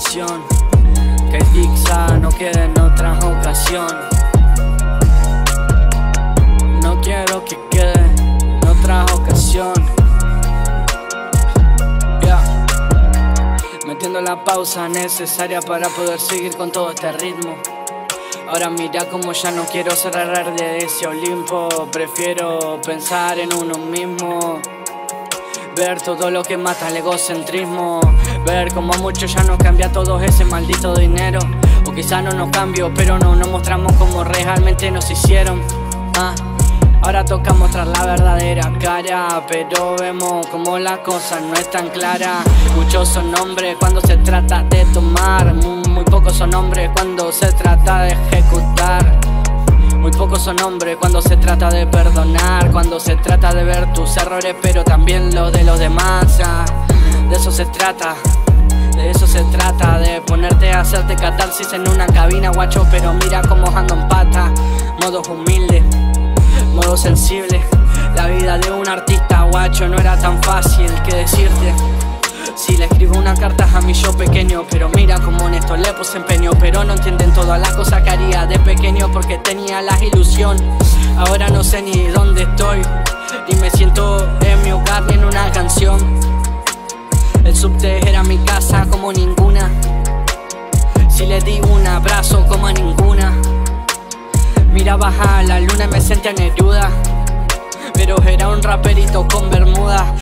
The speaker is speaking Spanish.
ilusión. Que el Dixa no quede en otra ocasión. No quiero que quede en otra ocasión. Yeah. Metiendo la pausa necesaria para poder seguir con todo este ritmo. Ahora mira como ya no quiero cerrar de ese Olimpo Prefiero pensar en uno mismo Ver todo lo que mata el egocentrismo Ver como a muchos ya nos cambia todo ese maldito dinero. O quizá no nos cambió pero no nos mostramos como realmente nos hicieron. Ah. Ahora toca mostrar la verdadera cara Pero vemos como la cosa no es tan clara Muchos son hombres cuando se trata de tomar Muy pocos son hombres cuando se trata de ejecutar. Muy pocos son hombres cuando se trata de perdonar Cuando se trata de ver tus errores pero también los de los demás De eso se trata de eso se trata, de ponerte a hacerte catarsis en una cabina, guacho Pero mira cómo ando en pata, modos humildes modo sensible. La vida de un artista guacho no era tan fácil que decirte. Si le escribo una carta a mi yo pequeño, pero mira como honesto le puse empeño, pero no entienden todas las cosas que haría de pequeño porque tenía la ilusión. Ahora no sé ni dónde estoy, ni me siento en mi hogar ni en una canción. El subte era mi casa como ninguna. Si le di un abrazo como a ninguna. Miraba a la luna y me sentía Neruda Pero era un raperito con